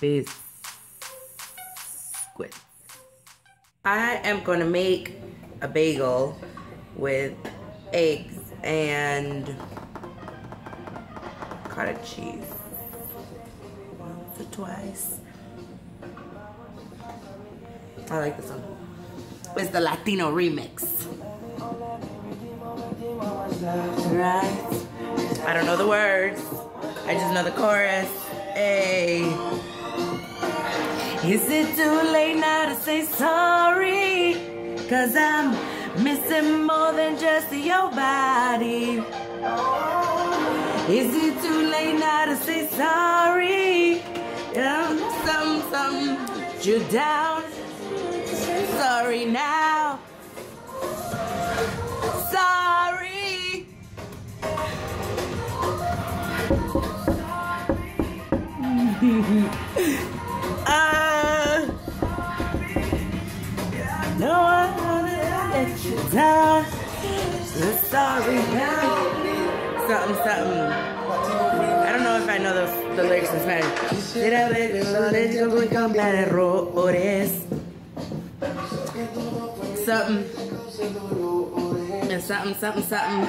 biscuits. I am going to make a bagel with eggs and cottage cheese. Once or twice. I like this one. It's the Latino remix. Right. I don't know the words. I just know the chorus. Hey. Is it too late now to say sorry? Cause I'm missing more than just your body. Is it too late now to say sorry? Um, some, some, you down. Sorry now. Sorry. uh, no, I wanna let you down. Sorry now. Something, something. I don't know if I know the, the lyrics in Spanish. Something. Something, something, something.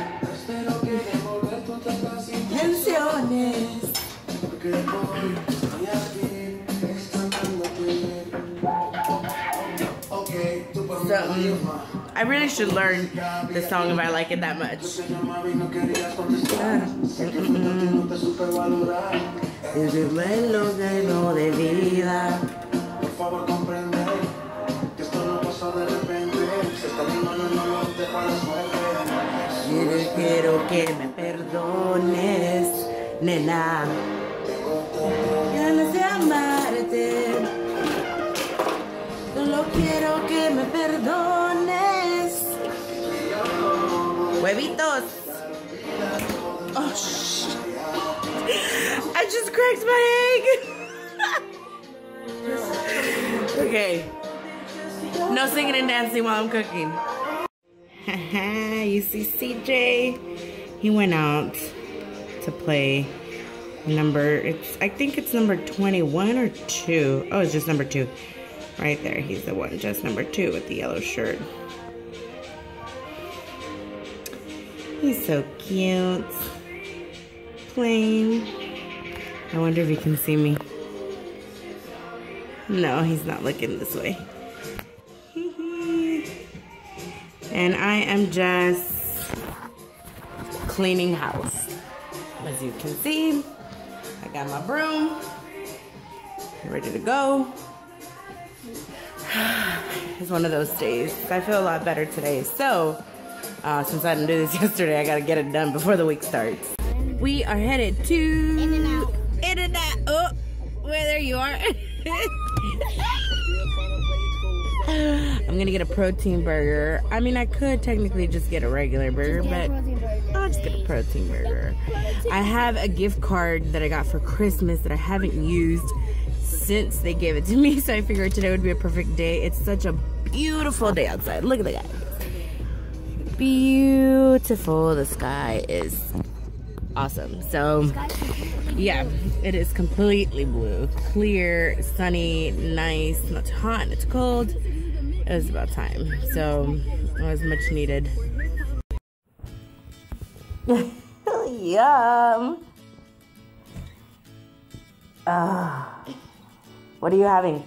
I really should learn the song if I like it that much. Es el vuelo lleno de quiero que me perdones. Huevitos. Oh. I just cracked my egg. okay. No singing and dancing while I'm cooking. you see CJ? He went out to play number, it's, I think it's number 21 or 2. Oh, it's just number 2. Right there, he's the one, just number 2 with the yellow shirt. He's so cute. Plain. I wonder if he can see me. No, he's not looking this way. and I am just cleaning house. As you can see, I got my broom ready to go. It's one of those days. I feel a lot better today. So, uh, since I didn't do this yesterday, I gotta get it done before the week starts. We are headed to In and out. In and out. Oh, well, there you are. I'm gonna get a protein burger. I mean, I could technically just get a regular burger, but I'll just get a protein burger. I have a gift card that I got for Christmas that I haven't used since they gave it to me, so I figured today would be a perfect day. It's such a beautiful day outside. Look at the guy. Beautiful. The sky is awesome. So, yeah, it is completely blue, clear, sunny, nice, not too hot, not too cold. It was about time. So, it was much needed. Yum. Ah. What are you having?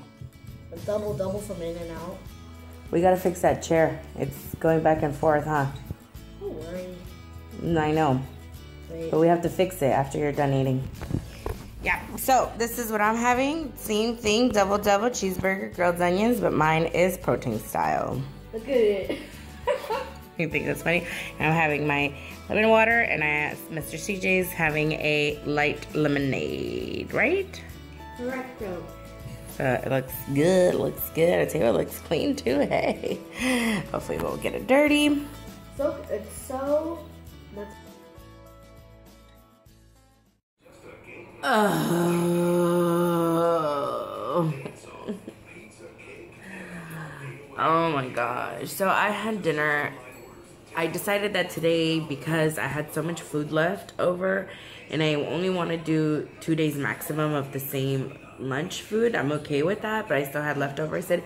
A double double from In and Out. We gotta fix that chair. It's going back and forth, huh? Don't worry. Mm, I know. Wait. But we have to fix it after you're done eating. Yeah, so this is what I'm having. Same thing, double double cheeseburger, grilled onions, but mine is protein style. Look at it. You think that's funny? I'm having my lemon water, and I asked Mr. CJ's having a light lemonade, right? Correcto. So it looks good, It looks good. I tell you what, it looks clean too. Hey, hopefully we won't get it dirty. So it's so much. Oh. oh my gosh. So I had dinner. I decided that today because I had so much food left over and I only want to do two days maximum of the same lunch food. I'm okay with that, but I still had leftover. I said,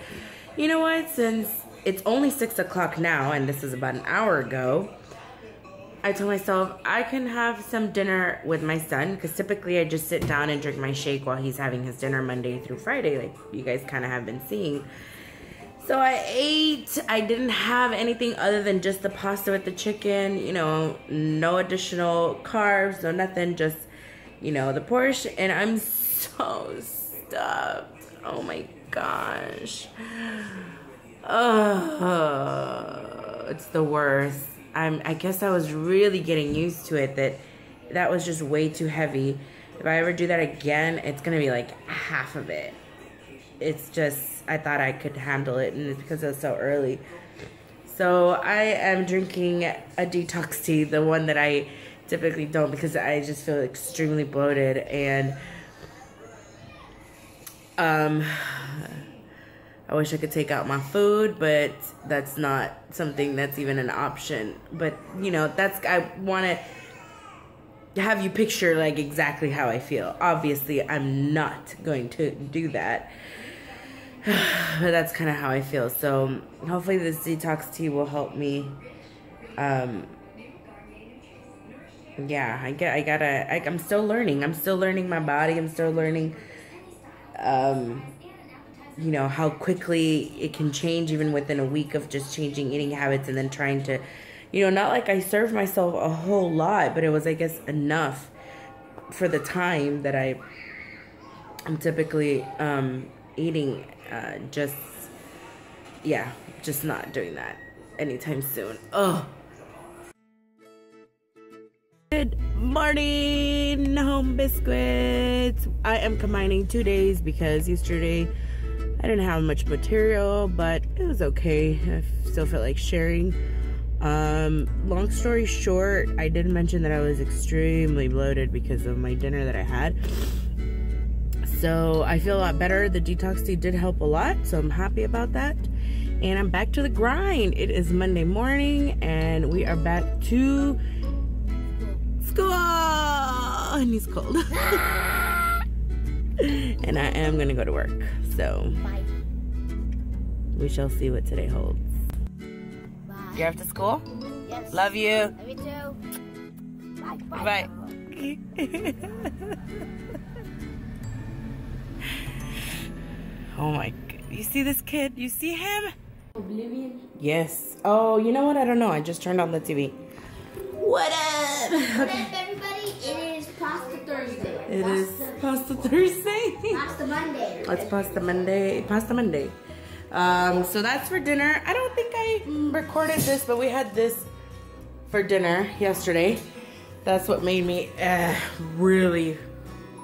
you know what, since it's only six o'clock now and this is about an hour ago, I told myself I can have some dinner with my son because typically I just sit down and drink my shake while he's having his dinner Monday through Friday, like you guys kind of have been seeing. So I ate. I didn't have anything other than just the pasta with the chicken, you know, no additional carbs, no nothing, just, you know, the portion. And I'm so stuffed. Oh my gosh. Oh, it's the worst. I'm, I guess I was really getting used to it that that was just way too heavy. If I ever do that again, it's gonna be like half of it. It's just, I thought I could handle it, and it's because it was so early. So I am drinking a detox tea, the one that I typically don't because I just feel extremely bloated and um I wish I could take out my food, but that's not something that's even an option. But you know, that's I want to have you picture like exactly how I feel. Obviously, I'm not going to do that. but that's kind of how I feel. So, hopefully this detox tea will help me um yeah, I get I got to I, I'm still learning. I'm still learning my body. I'm still learning um you know how quickly it can change even within a week of just changing eating habits and then trying to you know not like i served myself a whole lot but it was i guess enough for the time that i i'm typically um eating uh just yeah just not doing that anytime soon. Oh morning, home biscuits. I am combining two days because yesterday I didn't have much material, but it was okay. I still felt like sharing. Um, long story short, I did mention that I was extremely bloated because of my dinner that I had. So I feel a lot better. The detox tea did help a lot, so I'm happy about that. And I'm back to the grind. It is Monday morning, and we are back to. And he's cold. and I am gonna go to work. So we shall see what today holds. Bye. You're off to school? Yes. Love you. Love you too. Bye. Bye. Bye. oh my god. You see this kid? You see him? Oblivion. Yes. Oh, you know what? I don't know. I just turned on the TV. What up? What It is Pasta, Pasta Thursday. Pasta Monday. It's Pasta Monday. Pasta Monday. Um, so that's for dinner. I don't think I recorded this, but we had this for dinner yesterday. That's what made me uh, really,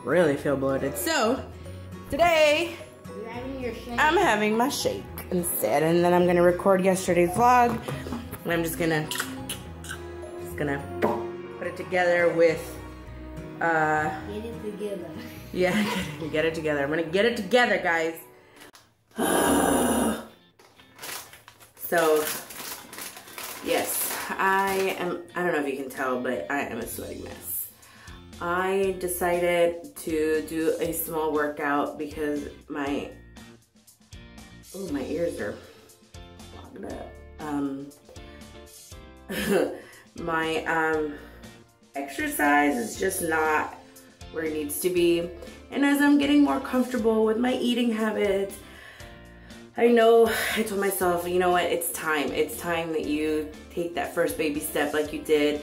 really feel bloated. So today having. I'm having my shake instead, and then I'm gonna record yesterday's vlog, and I'm just gonna, just gonna put it together with, uh, Get it together. yeah, get it together. I'm gonna get it together, guys. so, yes, I am, I don't know if you can tell, but I am a sweaty mess. I decided to do a small workout because my, oh, my ears are clogged up. Um, my um, exercise is just not where it needs to be. And as I'm getting more comfortable with my eating habits, I know I told myself, you know what, it's time. It's time that you take that first baby step like you did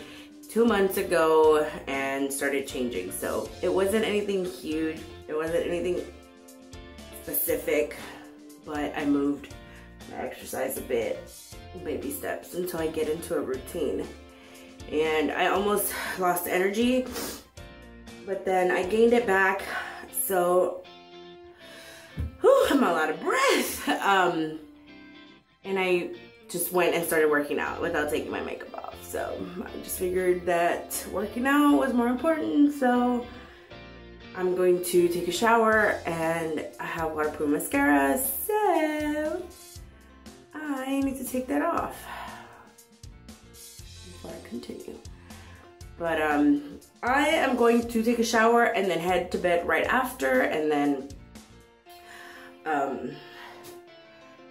two months ago and started changing. So it wasn't anything huge, it wasn't anything specific, but I moved my exercise a bit, baby steps, until I get into a routine. And I almost lost energy but then I gained it back. So, whew, I'm all out of breath. Um, and I just went and started working out without taking my makeup off. So I just figured that working out was more important. So I'm going to take a shower and I have waterproof mascara. So I need to take that off. Continue. But um, I am going to take a shower and then head to bed right after, and then um,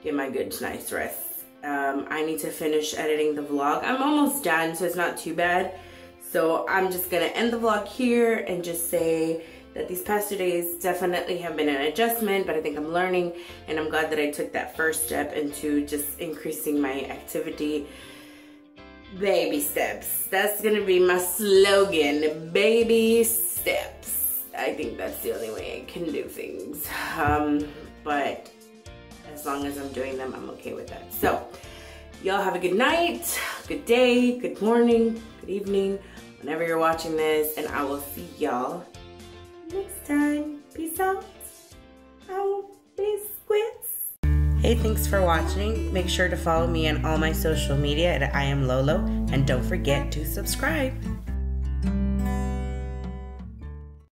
get my good nice rest. Um, I need to finish editing the vlog. I'm almost done, so it's not too bad. So I'm just gonna end the vlog here and just say that these past two days definitely have been an adjustment, but I think I'm learning and I'm glad that I took that first step into just increasing my activity. Baby steps. That's gonna be my slogan, baby steps. I think that's the only way I can do things. Um, but as long as I'm doing them, I'm okay with that. So, y'all have a good night, good day, good morning, good evening, whenever you're watching this, and I will see y'all next time. Peace out. Out. Biscuits. Hey, thanks for watching. Make sure to follow me on all my social media at EyeAmLolo, and don't forget to subscribe.